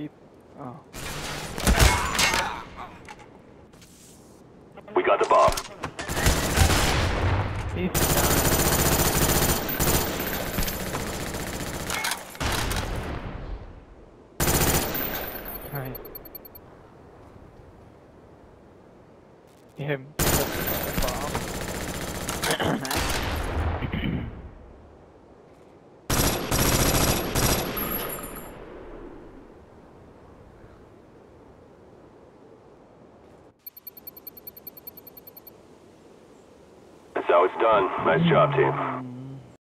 Peep. Oh. We got the bomb. He's down. Nice. Him. How it's done. Nice job, team.